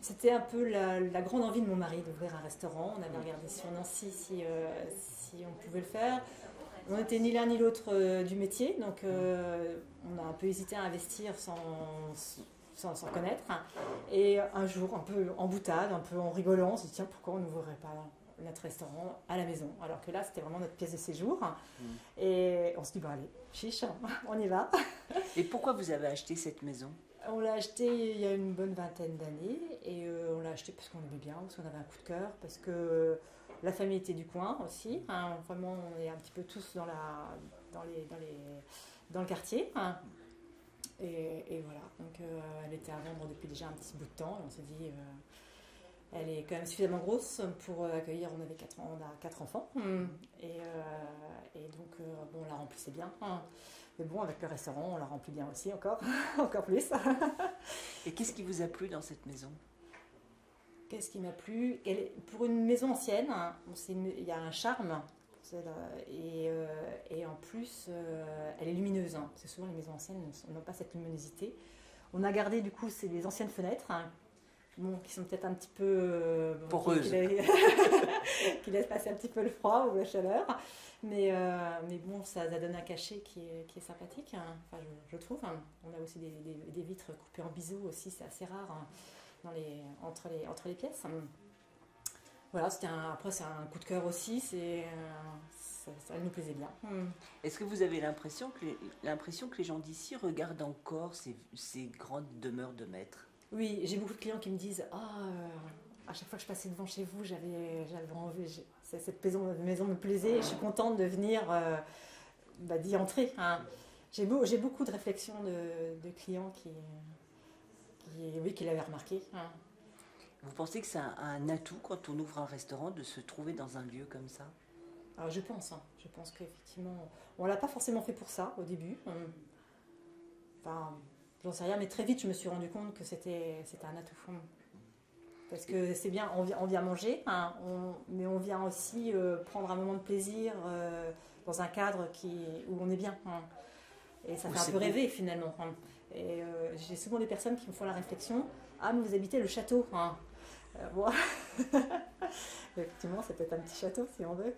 c'était un peu la, la grande envie de mon mari d'ouvrir un restaurant. On avait regardé sur Nancy si, euh, si on pouvait le faire. On n'était ni l'un ni l'autre euh, du métier, donc euh, on a un peu hésité à investir sans, sans, sans connaître. Et un jour, un peu en boutade, un peu en rigolant, on s'est dit tiens, pourquoi on n'ouvrirait pas notre restaurant à la maison? Alors que là, c'était vraiment notre pièce de séjour. Et on se dit, bah allez, chiche, on y va. Et pourquoi vous avez acheté cette maison? On l'a acheté il y a une bonne vingtaine d'années et euh, on l'a acheté parce qu'on aimait bien, parce qu'on avait un coup de cœur, parce que la famille était du coin aussi. hein. vraiment, on est un petit peu tous dans, le quartier. hein. Et, voilà, donc euh, elle était à vendre depuis déjà un petit bout de temps et on s'est dit, euh, elle est quand même suffisamment grosse pour euh, accueillir, on avait quatre, on a quatre enfants. Et, euh, et donc, euh, bon, on la remplissait bien. hein. Mais bon, avec le restaurant, on la remplit bien aussi encore, encore plus. Et qu'est-ce qui vous a plu dans cette maison? Qu'est-ce qui m'a plu? Pour une maison ancienne, hein, une- il y a un charme. Et, euh, et en plus, euh, elle est lumineuse. hein. C'est souvent les maisons anciennes n'ont pas cette luminosité. On a gardé du coup, c'est des anciennes fenêtres. hein, bon, qui sont peut-être un petit peu euh, Poreuses. Qui, laissent passer un petit peu le froid ou la chaleur. Mais, euh, mais bon, ça, ça donne un cachet qui est, qui est sympathique, hein. enfin, je, je trouve. hein. On a aussi des, des- des vitres coupées en biseau aussi, c'est assez rare hein, dans les, entre, les, entre les pièces. Voilà, c'était un, après c'est un coup de cœur aussi, c'est, euh, ça, ça nous plaisait bien. Est-ce que vous avez l'impression que, les- l'impression que les gens d'ici regardent encore ces, ces grandes demeures de maître Oui, j'ai beaucoup de clients qui me disent Ah, euh, à chaque fois que je passais devant chez vous, j'avais, j'avais envie, cette maison, maison me plaisait et je suis contente de venir, euh, bah, d'y entrer. hein. J'ai, beau- j'ai beaucoup de réflexions de, de clients qui, qui, oui, qui l'avaient remarqué. hein. Vous pensez que c'est un, un atout quand on ouvre un restaurant de se trouver dans un lieu comme ça? Alors je pense, hein. je pense qu'effectivement, on l'a pas forcément fait pour ça au début. On- Enfin, j'en sais rien, mais très vite je me suis rendu compte que c'était, c'était un atout. Parce que c'est bien, on vient, on vient manger, hein, on- mais on vient aussi euh, prendre un moment de plaisir euh, dans un cadre qui, où on est bien. hein. Et ça fait un peu rêver finalement. hein. Et euh, j'ai souvent des personnes qui me font la réflexion Ah, mais vous habitez le château. bon. Effectivement, c'est peut-être un petit château si on veut.